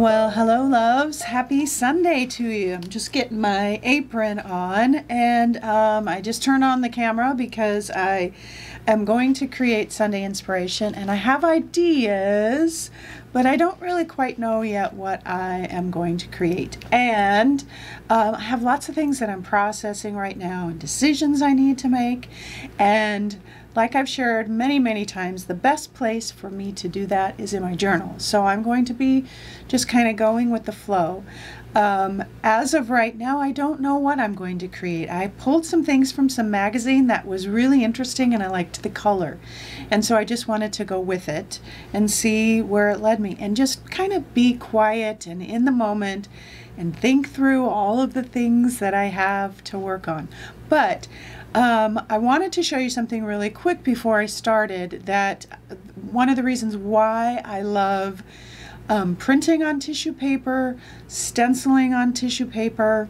Well, hello, loves. Happy Sunday to you. I'm just getting my apron on, and um, I just turned on the camera because I am going to create Sunday inspiration, and I have ideas, but I don't really quite know yet what I am going to create. And um, I have lots of things that I'm processing right now, and decisions I need to make, and like I've shared many, many times, the best place for me to do that is in my journal. So I'm going to be just kind of going with the flow. Um, as of right now, I don't know what I'm going to create. I pulled some things from some magazine that was really interesting and I liked the color. And so I just wanted to go with it and see where it led me and just kind of be quiet and in the moment and think through all of the things that I have to work on. But um, I wanted to show you something really quick before I started that one of the reasons why I love um, printing on tissue paper, stenciling on tissue paper,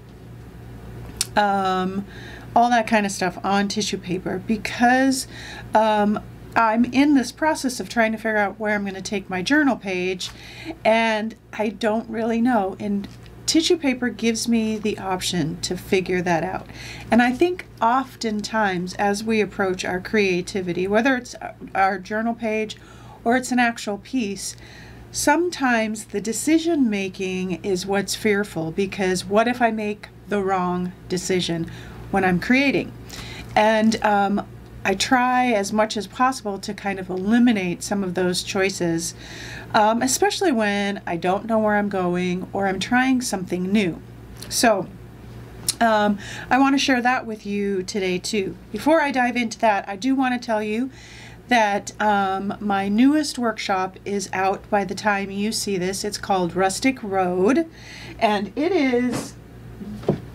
um, all that kind of stuff on tissue paper because um, I'm in this process of trying to figure out where I'm going to take my journal page and I don't really know. And tissue paper gives me the option to figure that out. And I think oftentimes as we approach our creativity, whether it's our journal page or it's an actual piece, sometimes the decision making is what's fearful because what if I make the wrong decision when I'm creating? And um, I try as much as possible to kind of eliminate some of those choices, um, especially when I don't know where I'm going or I'm trying something new. So, um, I want to share that with you today too. Before I dive into that, I do want to tell you that um, my newest workshop is out by the time you see this. It's called Rustic Road, and it is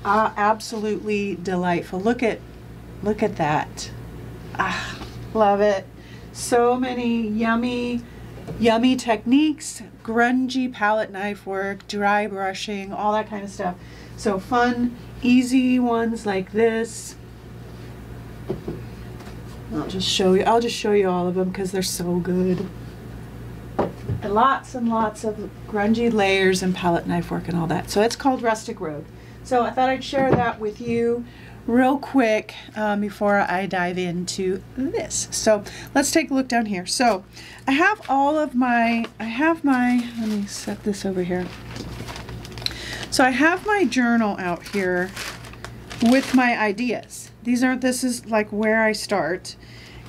uh, absolutely delightful. Look at, look at that. Ah, love it. So many yummy, yummy techniques, grungy palette knife work, dry brushing, all that kind of stuff. So fun, easy ones like this. I'll just show you, I'll just show you all of them because they're so good. And lots and lots of grungy layers and palette knife work and all that. So it's called Rustic Road. So I thought I'd share that with you real quick um, before I dive into this. So let's take a look down here. So I have all of my, I have my, let me set this over here. So I have my journal out here with my ideas. These aren't, this is like where I start.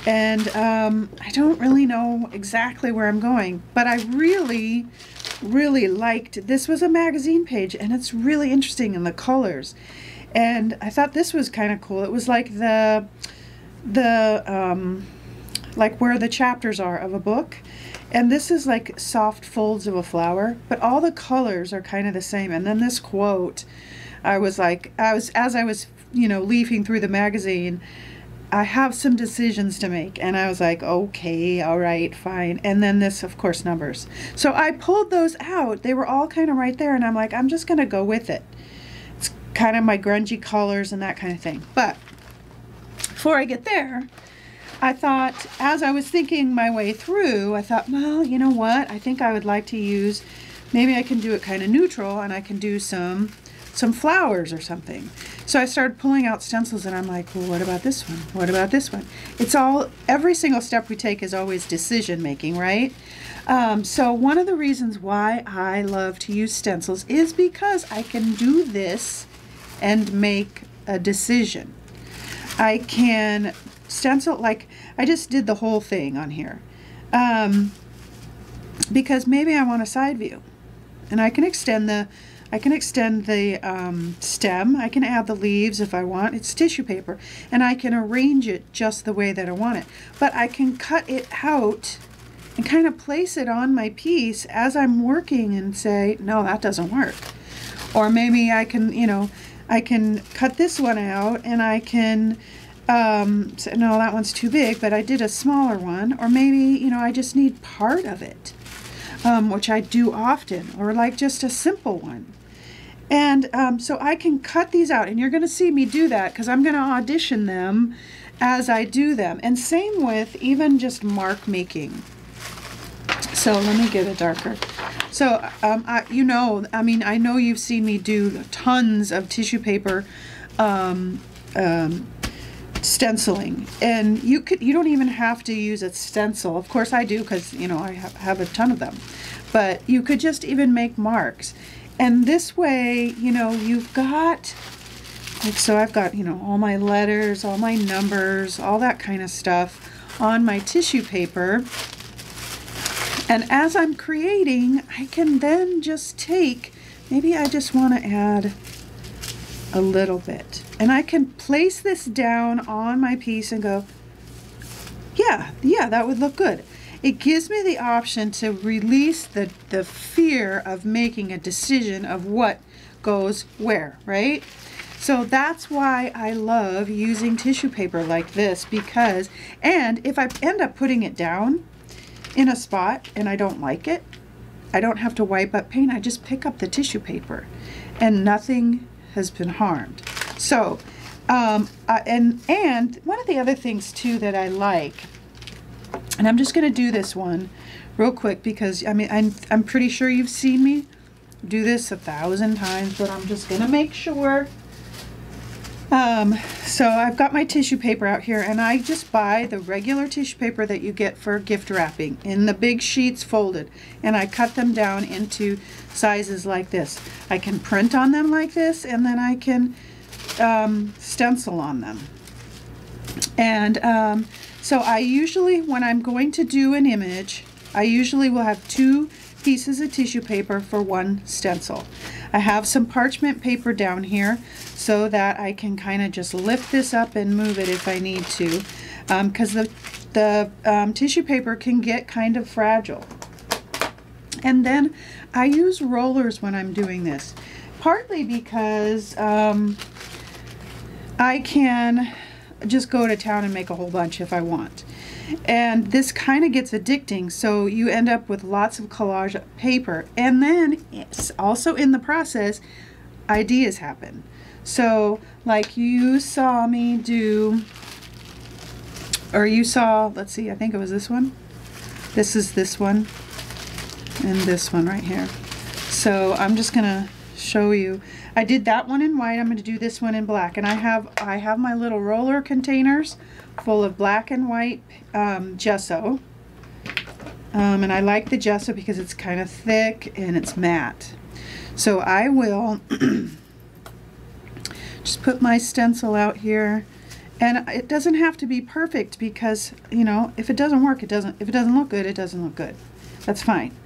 And um, I don't really know exactly where I'm going, but I really, really liked, this was a magazine page and it's really interesting in the colors. And I thought this was kind of cool. It was like the, the, um, like where the chapters are of a book. And this is like soft folds of a flower, but all the colors are kind of the same. And then this quote, I was like, I was, as I was, you know, leafing through the magazine, I have some decisions to make. And I was like, okay, all right, fine. And then this, of course, numbers. So I pulled those out. They were all kind of right there. And I'm like, I'm just going to go with it kind of my grungy colors and that kind of thing. But before I get there, I thought, as I was thinking my way through, I thought, well, you know what? I think I would like to use, maybe I can do it kind of neutral and I can do some some flowers or something. So I started pulling out stencils and I'm like, well, what about this one? What about this one? It's all, every single step we take is always decision making, right? Um, so one of the reasons why I love to use stencils is because I can do this and make a decision. I can stencil, like I just did the whole thing on here. Um, because maybe I want a side view. And I can extend the I can extend the um, stem. I can add the leaves if I want. It's tissue paper. And I can arrange it just the way that I want it. But I can cut it out and kind of place it on my piece as I'm working and say, no, that doesn't work. Or maybe I can, you know, I can cut this one out and I can, um, no, that one's too big, but I did a smaller one. Or maybe, you know, I just need part of it, um, which I do often, or like just a simple one. And um, so I can cut these out, and you're going to see me do that because I'm going to audition them as I do them. And same with even just mark making. So let me get it darker. So, um, I, you know, I mean, I know you've seen me do tons of tissue paper um, um, stenciling, and you could you don't even have to use a stencil. Of course, I do because you know I have, have a ton of them, but you could just even make marks, and this way, you know, you've got like so I've got you know all my letters, all my numbers, all that kind of stuff on my tissue paper. And as I'm creating, I can then just take, maybe I just want to add a little bit. And I can place this down on my piece and go, yeah, yeah, that would look good. It gives me the option to release the, the fear of making a decision of what goes where, right? So that's why I love using tissue paper like this because, and if I end up putting it down in a spot and I don't like it, I don't have to wipe up paint. I just pick up the tissue paper and nothing has been harmed. So, um, uh, and, and one of the other things too that I like, and I'm just going to do this one real quick because I mean, I'm, I'm pretty sure you've seen me do this a thousand times, but I'm just going to make sure um, so I've got my tissue paper out here and I just buy the regular tissue paper that you get for gift wrapping in the big sheets folded and I cut them down into sizes like this. I can print on them like this and then I can um, stencil on them. And um, so I usually, when I'm going to do an image, I usually will have two pieces of tissue paper for one stencil. I have some parchment paper down here so that I can kind of just lift this up and move it if I need to because um, the, the um, tissue paper can get kind of fragile. And then I use rollers when I'm doing this, partly because um, I can just go to town and make a whole bunch if I want. And this kind of gets addicting, so you end up with lots of collage paper. And then also in the process, ideas happen. So like you saw me do, or you saw, let's see, I think it was this one. This is this one and this one right here. So I'm just gonna show you. I did that one in white. I'm going to do this one in black. And I have I have my little roller containers full of black and white um, gesso. Um, and I like the gesso because it's kind of thick and it's matte. So I will just put my stencil out here. And it doesn't have to be perfect because, you know, if it doesn't work, it doesn't, if it doesn't look good, it doesn't look good. That's fine.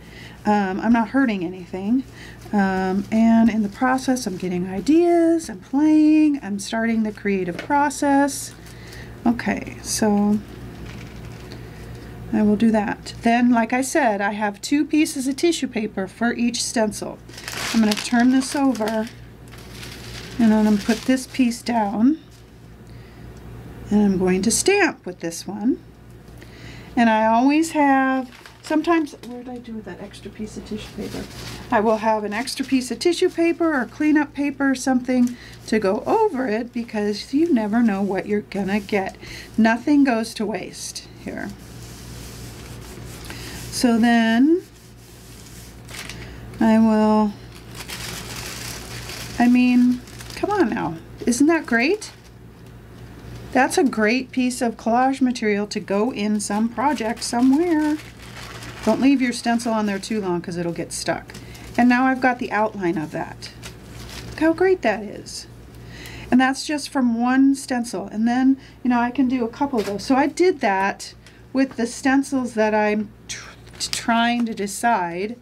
Um, I'm not hurting anything. Um, and in the process, I'm getting ideas, I'm playing, I'm starting the creative process. Okay, so I will do that. Then, like I said, I have two pieces of tissue paper for each stencil. I'm going to turn this over and then I'm going to put this piece down and I'm going to stamp with this one. And I always have Sometimes, where did I do with that extra piece of tissue paper? I will have an extra piece of tissue paper or cleanup paper or something to go over it because you never know what you're gonna get. Nothing goes to waste here. So then I will, I mean, come on now. Isn't that great? That's a great piece of collage material to go in some project somewhere. Don't leave your stencil on there too long because it'll get stuck. And now I've got the outline of that. Look how great that is. And that's just from one stencil. And then, you know, I can do a couple of those. So I did that with the stencils that I'm tr trying to decide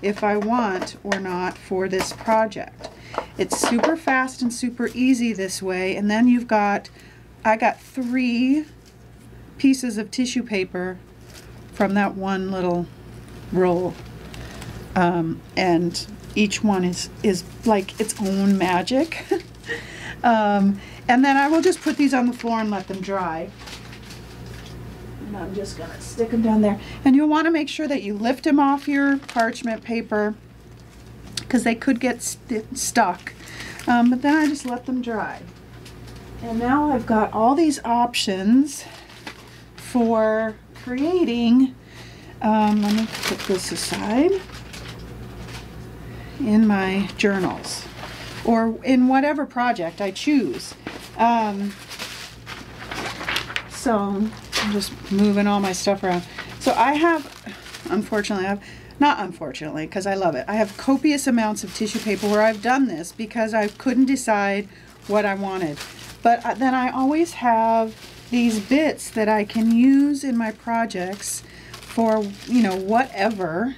if I want or not for this project. It's super fast and super easy this way. And then you've got, I got three pieces of tissue paper from that one little roll. Um, and each one is, is like its own magic. um, and then I will just put these on the floor and let them dry. And I'm just going to stick them down there. And you'll want to make sure that you lift them off your parchment paper because they could get st stuck. Um, but then I just let them dry. And now I've got all these options for creating um, let me put this aside in my journals or in whatever project I choose. Um, so I'm just moving all my stuff around. So I have, unfortunately, I have, not unfortunately, because I love it, I have copious amounts of tissue paper where I've done this because I couldn't decide what I wanted. But uh, then I always have these bits that I can use in my projects for, you know, whatever.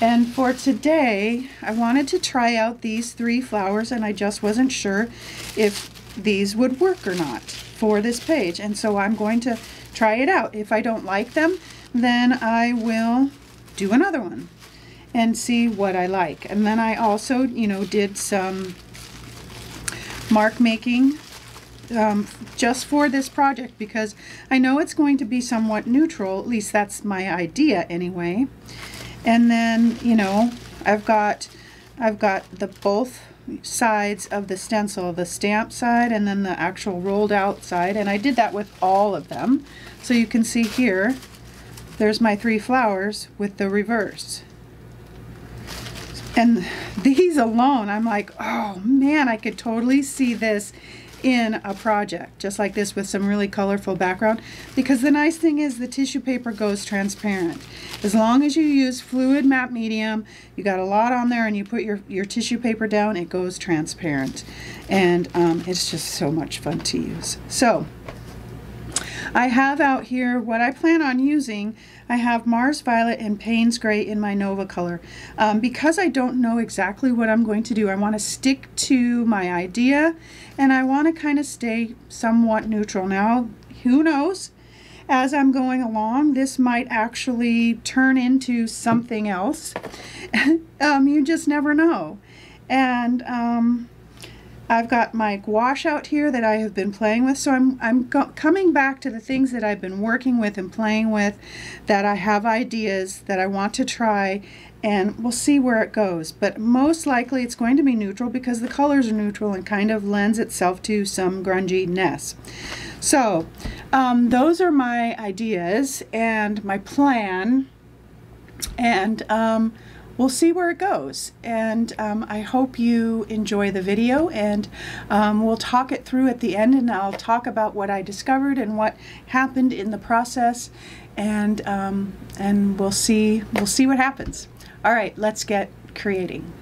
And for today, I wanted to try out these three flowers and I just wasn't sure if these would work or not for this page. And so I'm going to try it out. If I don't like them, then I will do another one and see what I like. And then I also, you know, did some mark making um, just for this project because I know it's going to be somewhat neutral, at least that's my idea anyway. And then, you know, I've got, I've got the both sides of the stencil, the stamp side and then the actual rolled out side. And I did that with all of them. So you can see here, there's my three flowers with the reverse. And these alone, I'm like, oh man, I could totally see this in a project just like this with some really colorful background because the nice thing is the tissue paper goes transparent as long as you use fluid matte medium you got a lot on there and you put your your tissue paper down it goes transparent and um, it's just so much fun to use so I have out here what I plan on using. I have Mars Violet and Payne's Gray in my Nova color. Um, because I don't know exactly what I'm going to do, I want to stick to my idea and I want to kind of stay somewhat neutral. Now, who knows? As I'm going along, this might actually turn into something else. um, you just never know. And um, I've got my gouache out here that I have been playing with. So I'm, I'm coming back to the things that I've been working with and playing with that I have ideas that I want to try and we'll see where it goes. But most likely it's going to be neutral because the colors are neutral and kind of lends itself to some grungy-ness. So um, those are my ideas and my plan. And um, we'll see where it goes. And um, I hope you enjoy the video and um, we'll talk it through at the end and I'll talk about what I discovered and what happened in the process and um, and we'll see we'll see what happens. All right, let's get creating.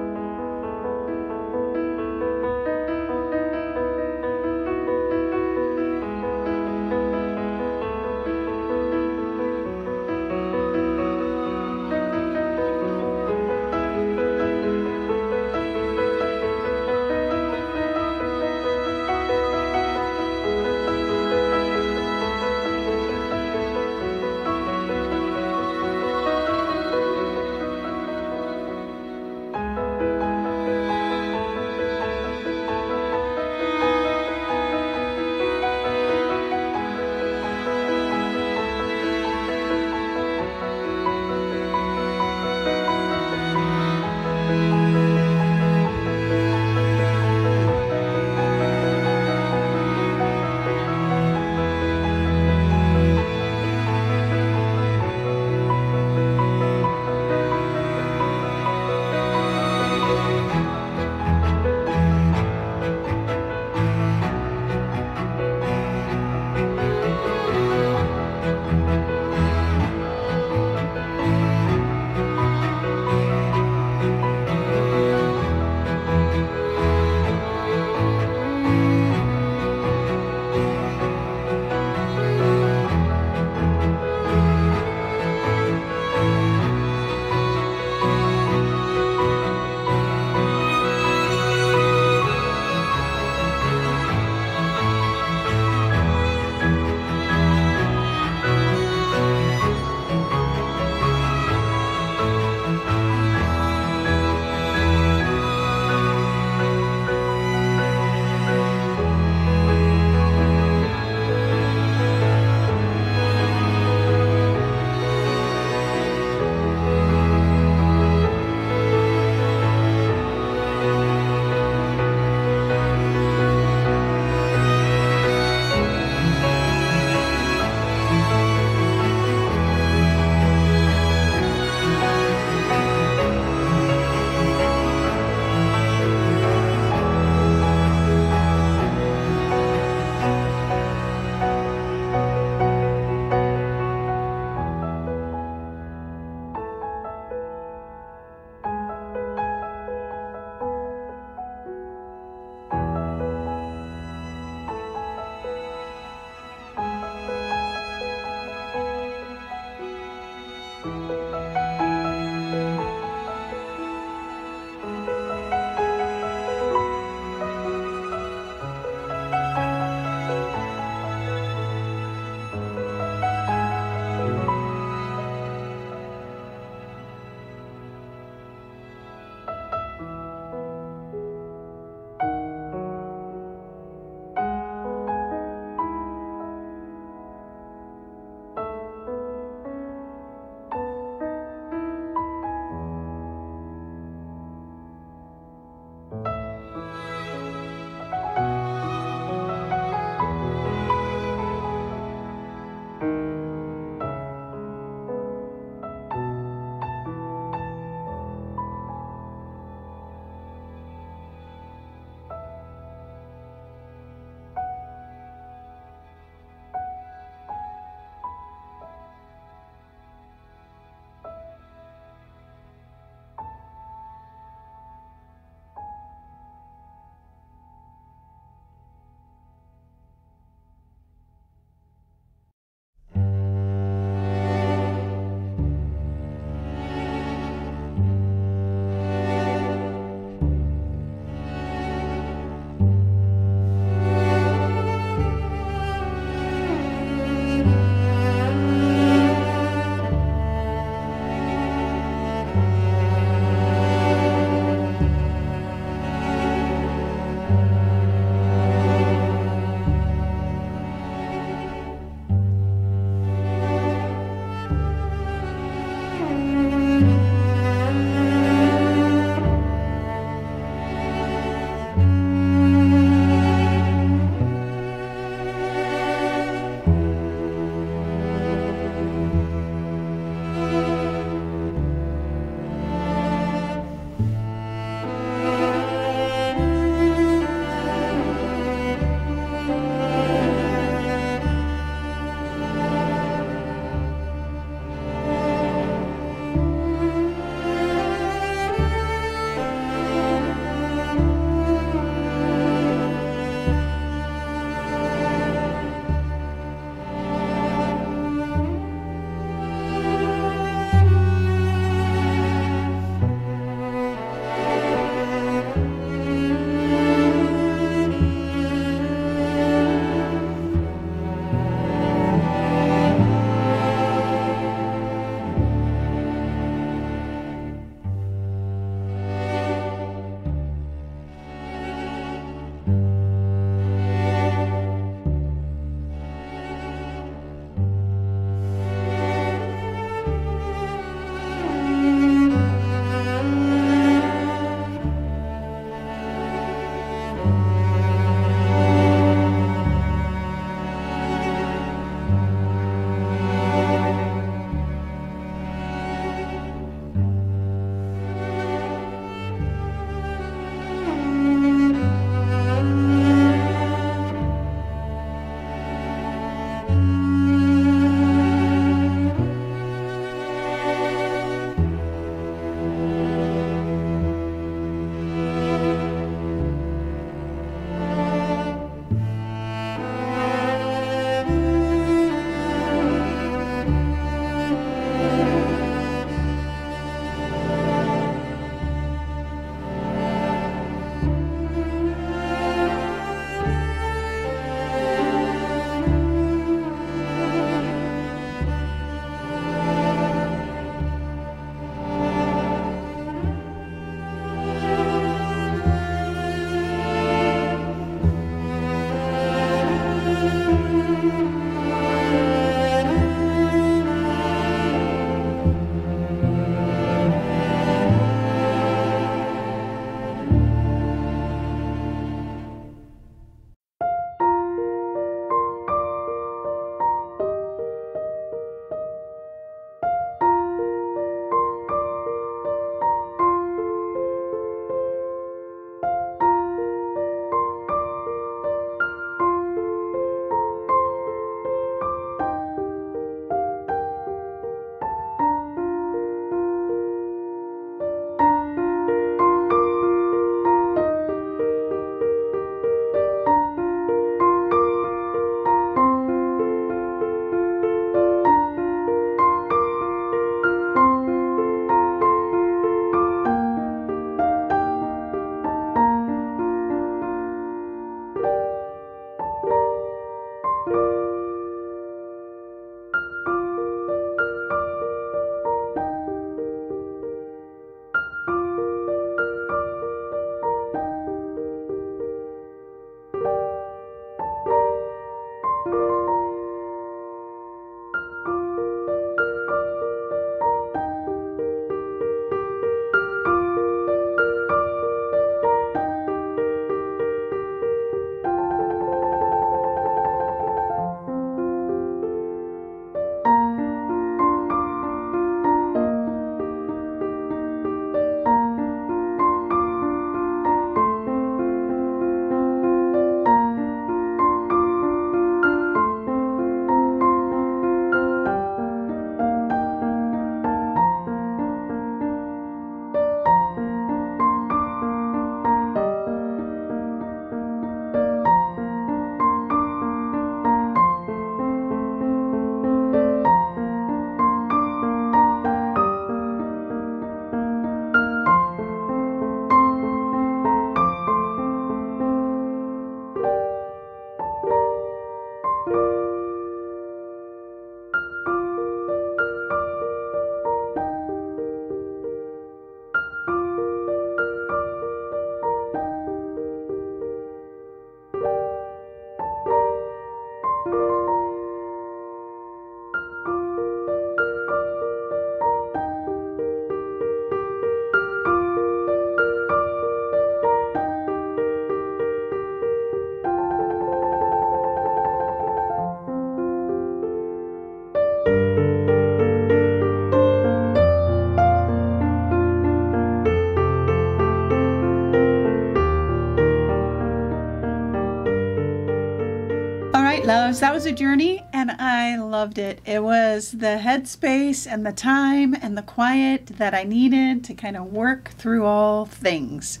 That was a journey and I loved it. It was the headspace and the time and the quiet that I needed to kind of work through all things.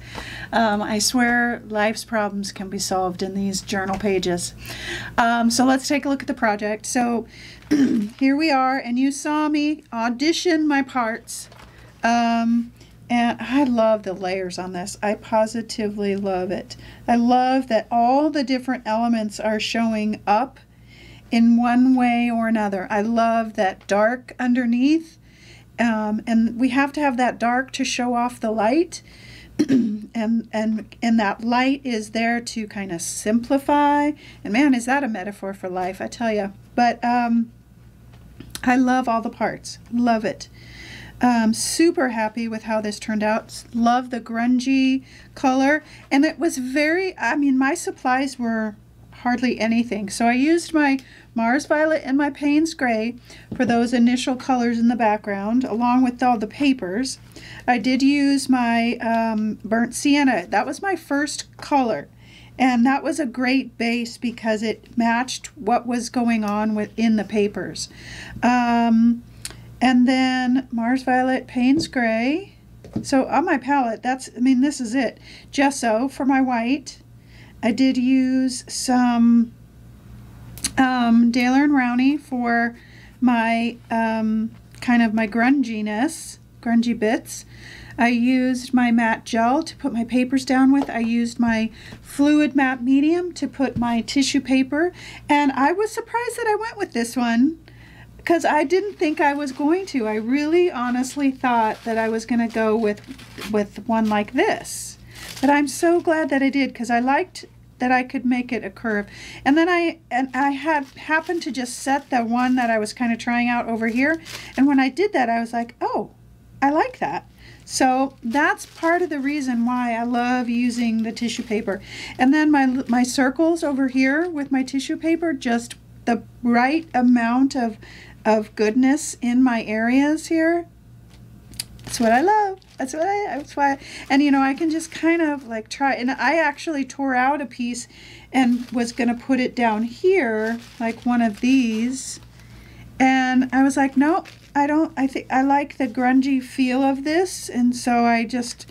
Um, I swear life's problems can be solved in these journal pages. Um, so let's take a look at the project. So here we are, and you saw me audition my parts. Um, and I love the layers on this. I positively love it. I love that all the different elements are showing up in one way or another. I love that dark underneath. Um, and we have to have that dark to show off the light. and and and that light is there to kind of simplify. And man, is that a metaphor for life? I tell you. But um, I love all the parts. Love it. Um, super happy with how this turned out. Love the grungy color. And it was very, I mean, my supplies were hardly anything. So I used my Mars Violet and my Payne's Gray for those initial colors in the background, along with all the papers. I did use my um, Burnt Sienna. That was my first color. And that was a great base because it matched what was going on within the papers. Um, and then Mars Violet, Payne's Gray. So on my palette, that's, I mean, this is it. Gesso for my white. I did use some um, Daler and Rowney for my um, kind of my grunginess, grungy bits. I used my matte gel to put my papers down with. I used my fluid matte medium to put my tissue paper. And I was surprised that I went with this one because I didn't think I was going to. I really honestly thought that I was going to go with with one like this. But I'm so glad that I did because I liked that I could make it a curve. And then I and I had happened to just set the one that I was kind of trying out over here. And when I did that, I was like, oh, I like that. So that's part of the reason why I love using the tissue paper. And then my my circles over here with my tissue paper, just the right amount of of goodness in my areas here. That's what I love. That's what I, that's why, and you know, I can just kind of like try, and I actually tore out a piece and was going to put it down here, like one of these. And I was like, no, I don't, I think I like the grungy feel of this. And so I just,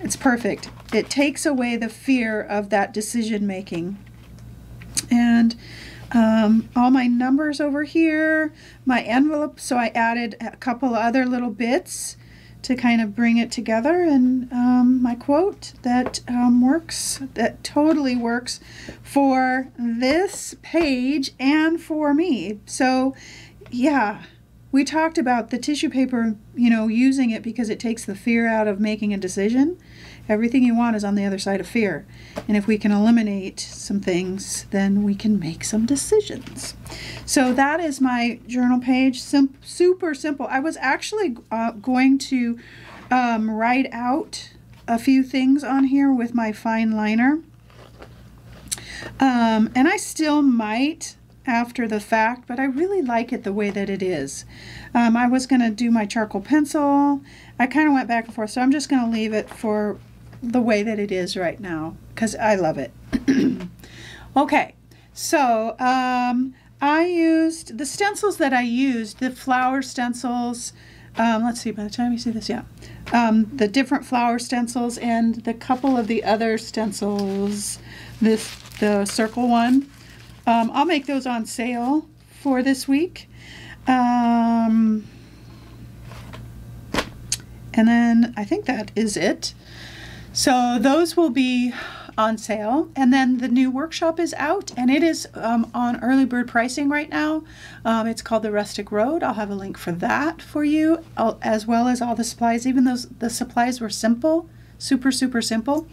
it's perfect. It takes away the fear of that decision making. And um, all my numbers over here, my envelope. So I added a couple other little bits to kind of bring it together. And um, my quote that um, works, that totally works for this page and for me. So, yeah, we talked about the tissue paper, you know, using it because it takes the fear out of making a decision. Everything you want is on the other side of fear. And if we can eliminate some things, then we can make some decisions. So that is my journal page. Sim- super simple. I was actually uh, going to um, write out a few things on here with my fine liner. Um, and I still might after the fact, but I really like it the way that it is. Um, I was going to do my charcoal pencil. I kind of went back and forth, so I'm just going to leave it for the way that it is right now because I love it. okay, so um, I used the stencils that I used, the flower stencils. Um, let's see, by the time you see this, yeah. Um, the different flower stencils and the couple of the other stencils, this the circle one. Um, I'll make those on sale for this week. Um, and then I think that is it. So those will be on sale. And then the new workshop is out and it is um, on early bird pricing right now. Um, it's called the Rustic Road. I'll have a link for that for you, as well as all the supplies. Even those the supplies were simple, super, super simple.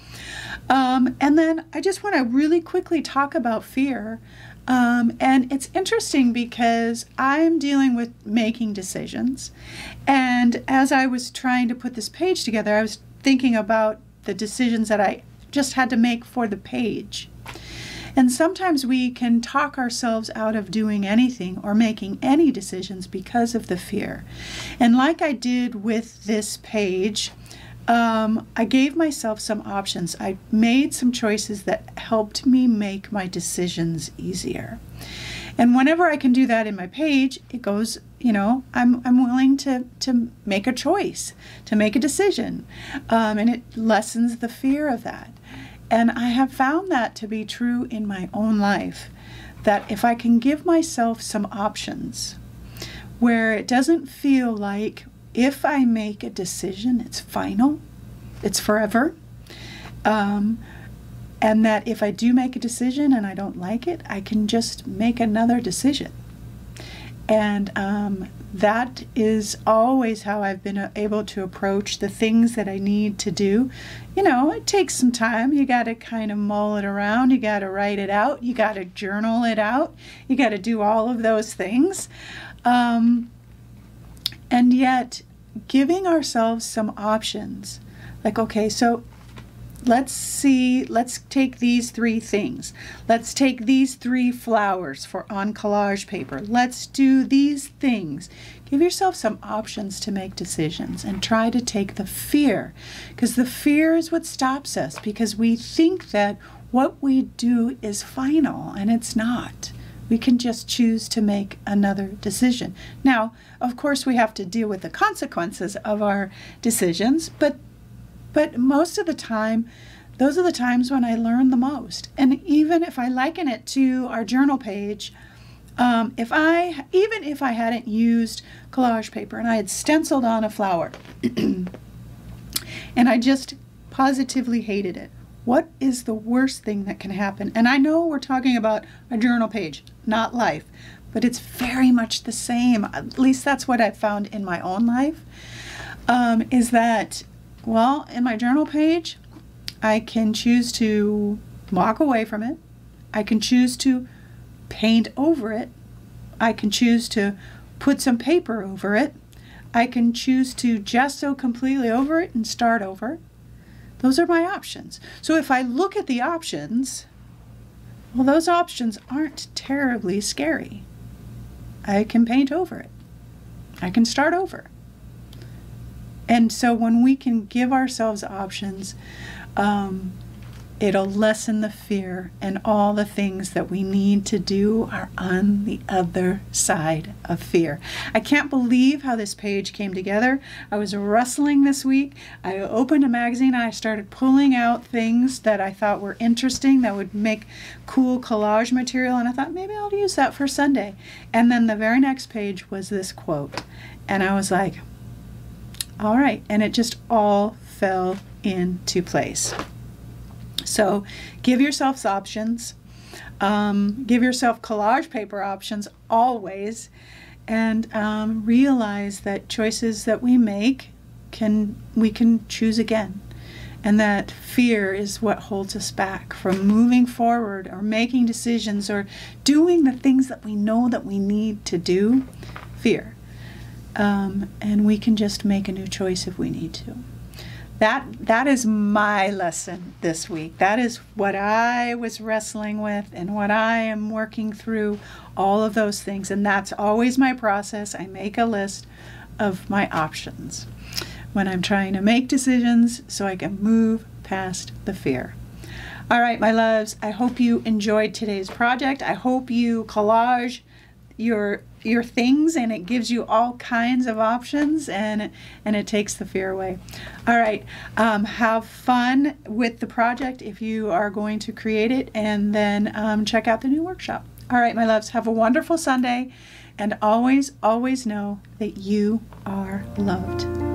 Um, and then I just want to really quickly talk about fear. Um, and it's interesting because I'm dealing with making decisions. And as I was trying to put this page together, I was thinking about the decisions that I just had to make for the page. And sometimes we can talk ourselves out of doing anything or making any decisions because of the fear. And like I did with this page, um, I gave myself some options. I made some choices that helped me make my decisions easier. And whenever I can do that in my page, it goes, you know, I'm, I'm willing to, to make a choice, to make a decision. Um, and it lessens the fear of that. And I have found that to be true in my own life that if I can give myself some options where it doesn't feel like if I make a decision, it's final, it's forever. Um, and that if I do make a decision and I don't like it, I can just make another decision. And um, that is always how I've been able to approach the things that I need to do. You know, it takes some time. You got to kind of mull it around. You got to write it out. You got to journal it out. You got to do all of those things. Um, and yet, giving ourselves some options like, okay, so let's see, let's take these three things. Let's take these three flowers for on collage paper. Let's do these things. Give yourself some options to make decisions and try to take the fear because the fear is what stops us because we think that what we do is final and it's not. We can just choose to make another decision. Now, of course, we have to deal with the consequences of our decisions, but but most of the time, those are the times when I learn the most. And even if I liken it to our journal page, um, if I, even if I hadn't used collage paper and I had stenciled on a flower and I just positively hated it, what is the worst thing that can happen? And I know we're talking about a journal page, not life, but it's very much the same. At least that's what I've found in my own life. Um, is that well, in my journal page, I can choose to walk away from it. I can choose to paint over it. I can choose to put some paper over it. I can choose to gesso completely over it and start over. Those are my options. So if I look at the options, well, those options aren't terribly scary. I can paint over it. I can start over. And so when we can give ourselves options, um, it'll lessen the fear, and all the things that we need to do are on the other side of fear. I can't believe how this page came together. I was wrestling this week. I opened a magazine and I started pulling out things that I thought were interesting that would make cool collage material, and I thought maybe I'll use that for Sunday. And then the very next page was this quote, and I was like, All right, and it just all fell into place. So give yourselves options. Um, give yourself collage paper options always, and um, realize that choices that we make can we can choose again, and that fear is what holds us back from moving forward or making decisions or doing the things that we know that we need to do. Fear, um, and we can just make a new choice if we need to. That that is my lesson this week. That is what i was wrestling with and what i am working through all of those things. And that's always my process. I make a list of my options when i'm trying to make decisions so i can move past the fear. All right my loves i hope you enjoyed today's project. I hope you collage your your things and it gives you all kinds of options and and it takes the fear away. All right um, have fun with the project if you are going to create it and then um, check out the new workshop. All right my loves have a wonderful sunday and always always know that you are loved